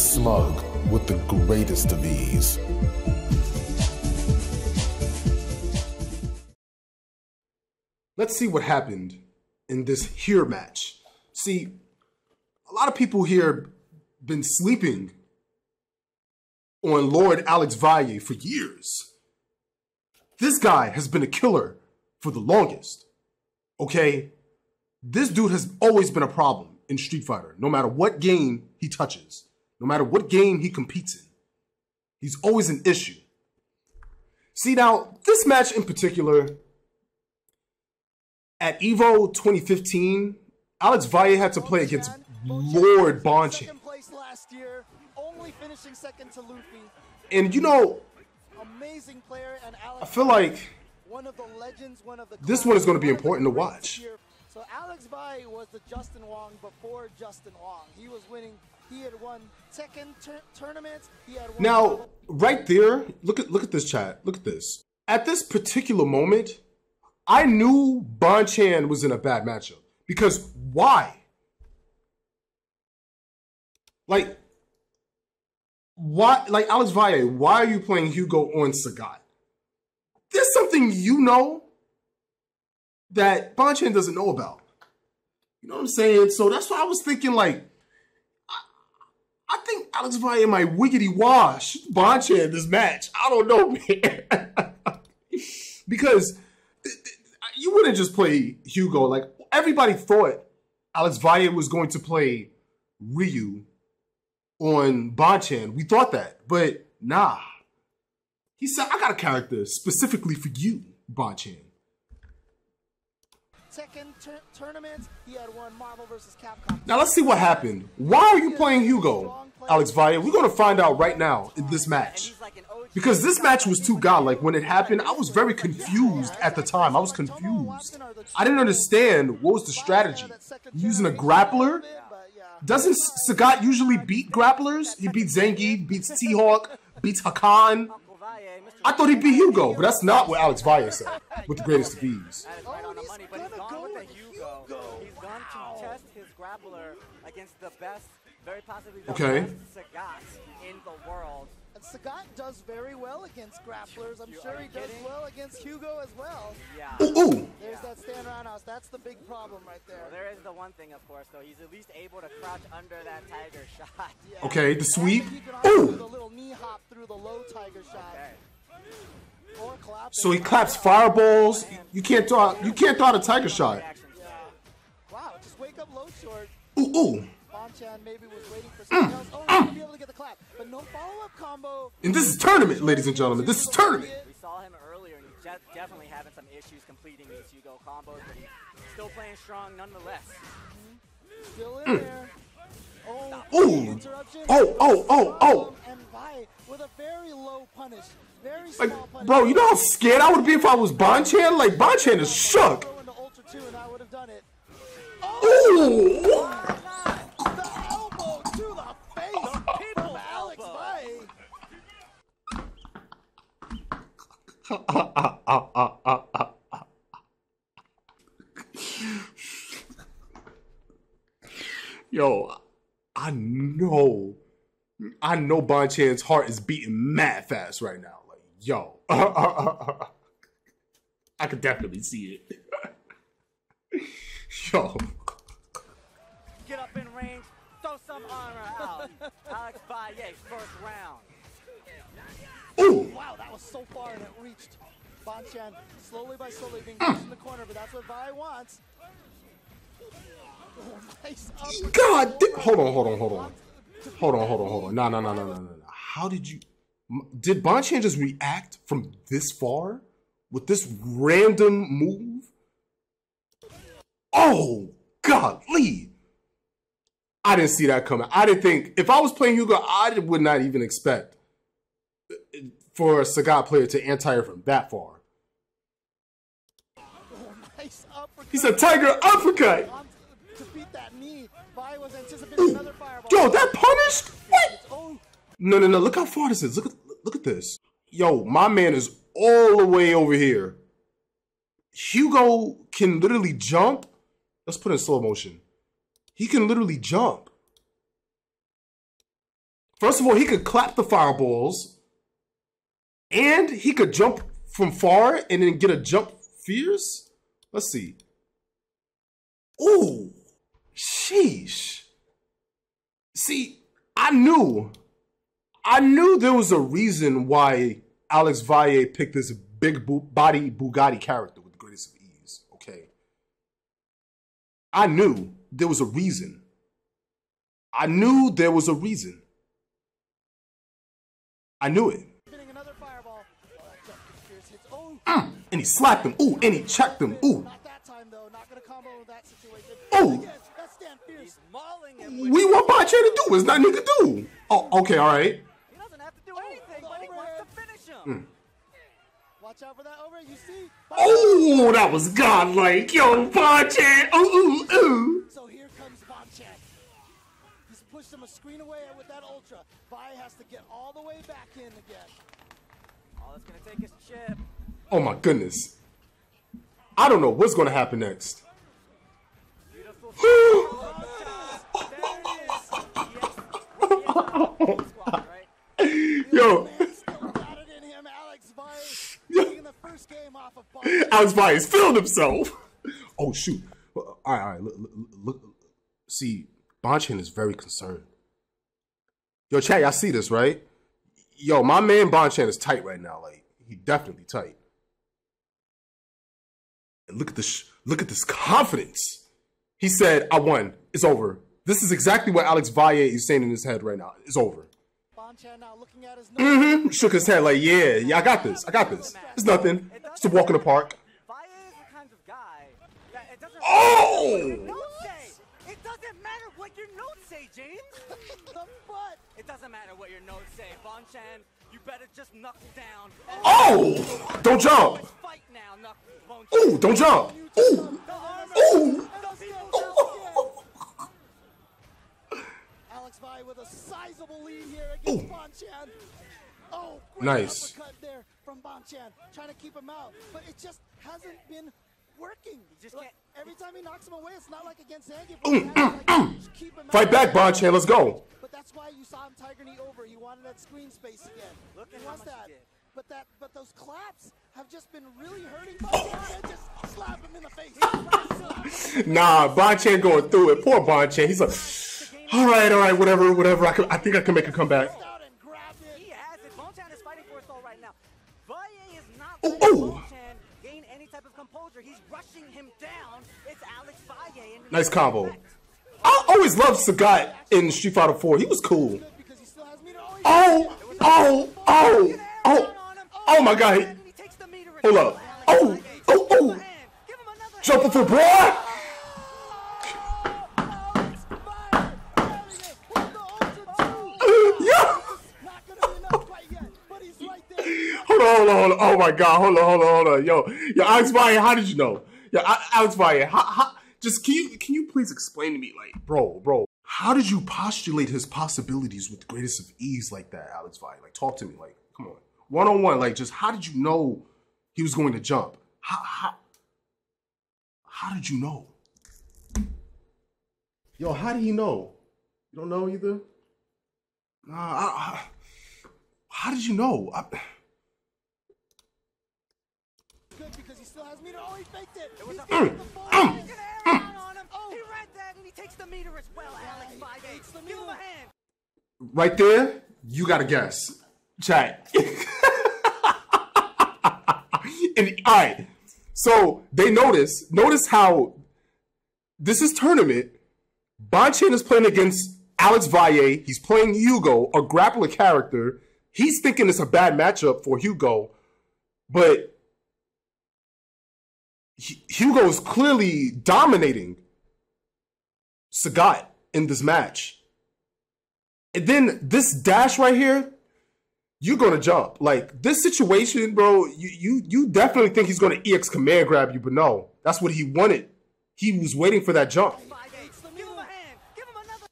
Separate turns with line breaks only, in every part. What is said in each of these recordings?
smug with the greatest of ease.
Let's see what happened in this here match. See, a lot of people here been sleeping on Lord Alex Valle for years. This guy has been a killer for the longest. Okay? This dude has always been a problem in Street Fighter, no matter what game he touches, no matter what game he competes in. He's always an issue. See, now, this match in particular, at EVO 2015, Alex Valle had to play against Lord Bonchan.
Second place last year, only finishing second to Luffy.
And you know,
Amazing player and Alex.
I feel like
one of the legends, one of the
This one is be
one of the
important to watch.
So Alex Valle was the Justin Wong before Justin Wong. He was winning. He had won second tournaments. He had
Now, right there, look at look at this chat. Look at this. At this particular moment, I knew Bonchan was in a bad matchup because why? Like, why? Like Alex Valle, why are you playing Hugo on Sagat? There's something you know that Bonchan doesn't know about. You know what I'm saying? So that's why I was thinking like. Alex Valle might wiggity wash Bonchan this match. I don't know, man. because you wouldn't just play Hugo. Like everybody thought Alex Valle was going to play Ryu on Bonchan. We thought that, but nah. He said, "I got a character specifically for you, Bonchan."
Second tur- tournaments. He had won Marvel vs. Capcom.
Now let's see what happened. Why are you playing Hugo, Alex Valle? We're gonna find out right now in this match. Because this match was too godlike. When it happened, I was very confused at the time. I was confused. I didn't understand what was the strategy. Using a grappler? Doesn't Sagat usually beat grapplers? He beats Zangief, beats T-Hawk, beats Hakan. I thought he'd be Hugo, but that's not what Alex Valle said. With the greatest of ease.
That is right on the money, but he's gone with the Hugo. He's gone to test his grappler against the best, very possibly the
Okay.
best Sagat in the world.
And Sagat does very well against grapplers. I'm
You-
sure
are
he
you
does
kidding?
well against Hugo as well.
Yeah.
Ooh, ooh.
There's that stand roundhouse. That's the big problem right there.
Well, there is the one thing, of course, though. He's at least able to crouch under that tiger shot.
Yeah.
Okay, the sweep.
And he can also do the
Ooh.
little knee hop through the low tiger shot.
Okay.
So he claps fireballs. You can't throw. You can't throw out a tiger shot.
Wow, just wake up low short.
Ooh, ooh.
Bonchan maybe was waiting for
Mm.
Oh, he's gonna be able to get the clap. No.
And this is tournament, ladies and gentlemen. This is tournament.
We saw him earlier, and he's definitely having some issues completing these Hugo combos, but he's still playing strong nonetheless.
Still in there. Oh,
Mm. Ooh. Oh, oh, oh, oh.
And Valle with a very low punish. Very
Like, bro, you know how scared I would be if I was Bonchan? Like, Bonchan is shook.
Go into Ultra 2 and I would have done it.
Ooh.
Oh the elbow to the face from Alex Valle.
Yo, I know, I know Bonchan's heart is beating mad fast right now. Yo, I could definitely see it. yo,
Get up in range, throw some armor out. Alex Valle, first round.
ooh,
Wow, that was so far and it reached. Bonchan slowly by slowly being
Mm.
pushed in the corner, but that's what Valle wants. Oh.
God, hold on, hold on, hold on, hold on, hold on, hold on. No, no, no, no, no. no. How did you? Did Bonchan just react from this far with this random move? Oh, golly. I didn't see that coming. I didn't think if I was playing Hugo, I would not even expect uh, for a Sagat player to anti from that far.
Oh, nice.
He's a tiger uppercut.
On to beat that knee. Was fireball.
Yo, that punished? What?
Oh.
No, no, no. Look how far this is. Look at look at this. Yo, my man is all the way over here. Hugo can literally jump. Let's put it in slow motion. He can literally jump. First of all, he could clap the fireballs, and he could jump from far and then get a jump fierce. Let's see. Ooh, sheesh. See, I knew, I knew there was a reason why Alex Valle picked this big body Bugatti character with the greatest of ease. Okay, I knew there was a reason. I knew there was a reason. I knew it.
Oh,
And he slapped him. Ooh, and he checked him. Ooh. Oh.
With
We want Bonche to do. It's not could do. Oh, okay, all right.
To finish him.
Hmm.
Watch out for that over. You see?
Oh, that was godlike. Yo, Bonche. Ooh, ooh, ooh.
So here comes Bonchan. He's pushed him a screen away with that ultra. Valle has to get all the way back in again.
All it's gonna take is chip.
Oh, my goodness. I don't know what's going to happen next.
Beautiful. There it is. Yes. Squad, right?
Yo,
Man, still got it in him. Alex Valle taking the first game off of Bonchan.
Alex Vyas filmed himself. Oh, shoot. All right, all right. Look, look, look. See, Bonchan is very concerned. Yo, chat, y'all see this, right? Yo, my man Bonchan is tight right now. Like, he definitely tight. And look at this. Look at this confidence. He said, "I won. It's over." This is exactly what Alex Valle is saying in his head right now. It's over.
Bonchan now looking at his nose.
Mm-hmm. Shook his head like, "Yeah, yeah, I got this. I got this. It's nothing. It's a walk in the park."
Valle is the kind of guy that it doesn't
Oh!
matter what your notes say. It doesn't matter what your notes say, James.
the.
It doesn't matter what your notes say. Bonchan, you better just knuckle down.
Oh! Don't jump.
Let's fight now.
Ooh! Don't jump. Ooh! Ooh!
Let's go again. Alex Valle with a sizable lead here against
Ooh.
Bonchan. Oh,
Nice.
Uppercut there trying to keep him out, but it just hasn't been working.
just
Like,
can't-
every time he knocks him away, it's not like against Zangief.
Mm,
where he has to, like, just keep him
Fight
out.
back, Bonchan. Let's go.
But that's why you saw him Tiger Knee over. He wanted that screen space again.
Look at
he
how
wants
much he
that.
did.
But that, but those claps have just been really hurting Bonchan. and just slap him in the face.
Nah, Bonchan going through it. Poor Bonchan. He's like, all right, all right, whatever, whatever. I, can, I think I can make a comeback.
Oh, Valle. Oh. And
Nice combo. I always loved Sagat in Street Fighter 4. He was cool.
Good because he still has meter. Oh,
Oh, oh, oh, oh, oh my god.
And he takes the meter as
Hold up. Oh, oh,
oh,
oh.
a hand. Give him another
Jumping for boy.
Alex Valle grabbing it with the ultra two.
Yeah.
Not gonna be enough quite yet, but he's right there.
Hold on, hold on. Oh my god, hold on, hold on, hold on. Yo, yo, Alex Valle, how did you know? Yo, Alex Valle, how, how, just can you can you please explain to me, like, bro, bro, how did you postulate his possibilities with the greatest of ease like that, Alex Valle? Like, talk to me, like, come on, one on one, like, just how did you know he was going to jump? How how how did you know? Yo, how did he know? You don't know either. Nah, I, I, how did you know? I,
Good because he still has meter. Oh, he faked it.
It was a-
getting the mm. ball.
Get an air down on him. Mm. Oh. He read that and he takes the meter as well. Alex
Right.
Valle.
Takes the
Give him a
meter.
hand.
right there, you gotta guess. Chat. and all right, so they notice. Notice how this is tournament. Bonchan is playing against Alex Valle. He's playing Hugo, a grappler character. He's thinking it's a bad matchup for Hugo, but Hu- Hugo is clearly dominating Sagat in this match. And then this dash right here, you're gonna jump. Like this situation, bro, you you you definitely think he's gonna EX command grab you, but no, that's what he wanted. He was waiting for that jump.
Valle. Give him a hand. Give him another.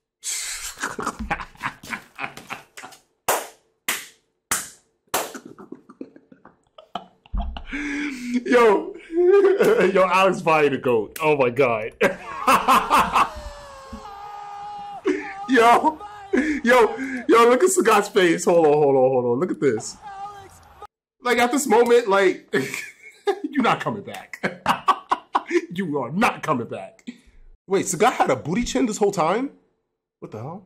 Yo, yo, Alex Valle the goat. Oh my god. yo, yo, yo, look at Sagat's face. Hold on, hold on, hold on. Look at this. Like at this moment, like you're not coming back. you are not coming back. Wait, Sagat had a booty chin this whole time? What the hell?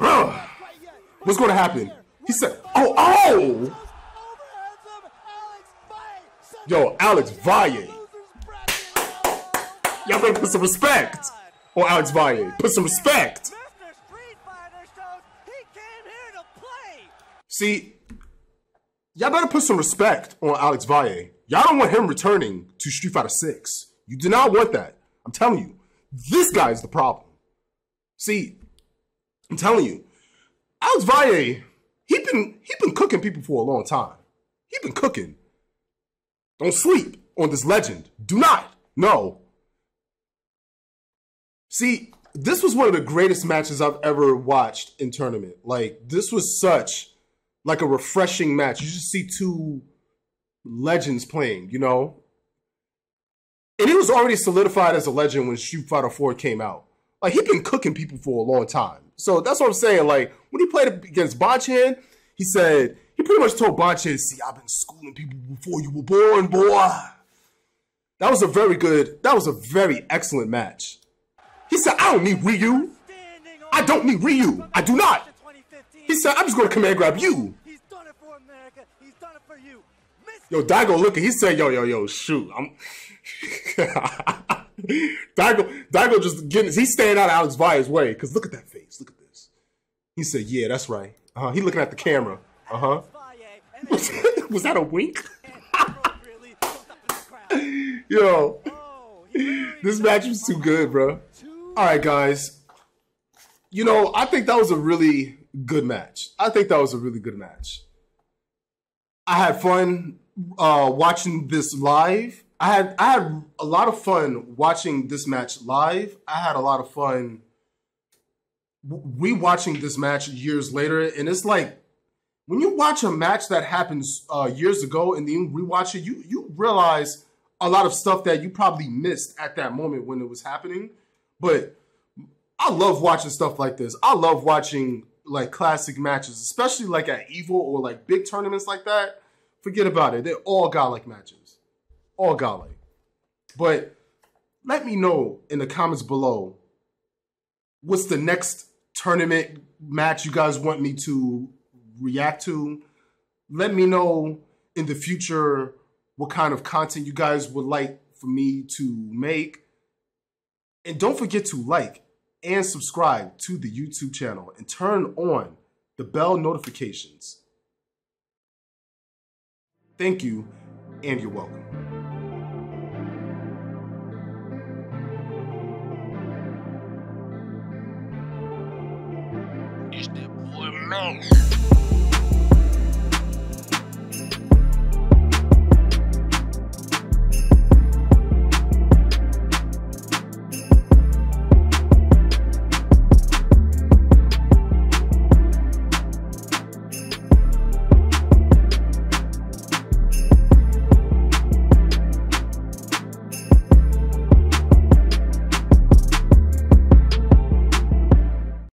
Oh. What's going to happen? He said, "Oh, oh!" Yo, Alex Valle. Y'all better put some respect on Alex Valle. Put some respect. See, y'all better put some respect on Alex Valle. Y'all don't want him returning to Street Fighter 6. You do not want that. I'm telling you. This guy is the problem. See, I'm telling you, Alex Valle, he been he been cooking people for a long time. He been cooking. Don't sleep on this legend. Do not. No. See, this was one of the greatest matches I've ever watched in tournament. Like, this was such like a refreshing match. You just see two legends playing, you know? And he was already solidified as a legend when Street Fighter 4 came out. Like, he'd been cooking people for a long time. So that's what I'm saying. Like, when he played against Bonchan, he said, he pretty much told Bonchan, see, I've been schooling people before you were born, boy. That was a very good, that was a very excellent match. He said, I don't need Ryu. I don't need Ryu. I do not. He said, I'm just going to command grab you. Yo, Daigo looking, he said, yo, yo, yo, shoot. I'm Daigo, Daigo just getting, he's staying out of Alex Valle's way. Because look at that face. Look at this. He said, yeah, that's right. Uh-huh. He looking at the camera. Uh-huh. Was that a wink? Yo. This match was too good, bro. All right, guys. You know, I think that was a really good match. I think that was a really good match. I had fun uh, watching this live. I had I had a lot of fun watching this match live. I had a lot of fun rewatching this match years later, and it's like when you watch a match that happens uh, years ago and then rewatch it, you you realize a lot of stuff that you probably missed at that moment when it was happening. But I love watching stuff like this. I love watching like classic matches, especially like at EVO or like big tournaments like that. Forget about it. They're all godlike matches. All godlike. But let me know in the comments below what's the next tournament match you guys want me to react to. Let me know in the future what kind of content you guys would like for me to make. And don't forget to like and subscribe to the YouTube channel and turn on the bell notifications. Thank you, and you're welcome.
Oh.